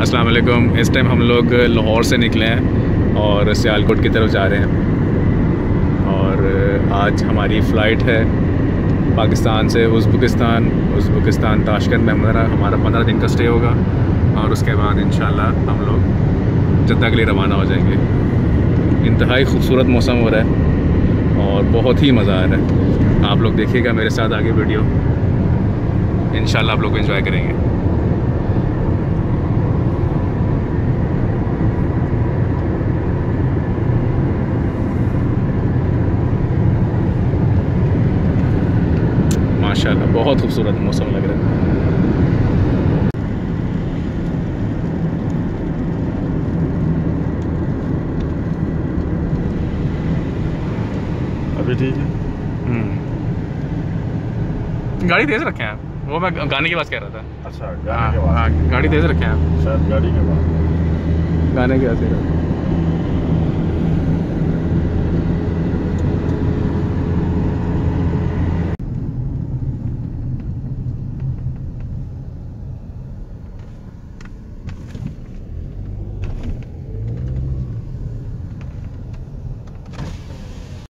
अस्सलाम वालेकुम इस टाइम हम लोग लाहौर से निकले हैं और सियालकोट की तरफ़ जा रहे हैं। और आज हमारी फ़्लाइट है पाकिस्तान से उज़्बेकिस्तान। उज़्बेकिस्तान ताशकंद में हमारा हमारा पंद्रह दिन का स्टे होगा और उसके बाद इन हम लोग जद्दा के लिए रवाना हो जाएँगे। इंतहाई खूबसूरत मौसम हो रहा है और बहुत ही मज़ा आ रहा है। आप लोग देखिएगा मेरे साथ आगे वीडियो। इन आप लोग इन्जॉय करेंगे। माशाल्लाह बहुत खूबसूरत मौसम लग रहा है। अभी ठीक है? हम्म। गाड़ी तेज रखे हैं वो मैं गाने की बात कह रहा था। अच्छा हाँ, हाँ गाड़ी तेज रखे हैं शायद गाड़ी के बाद। गाने की था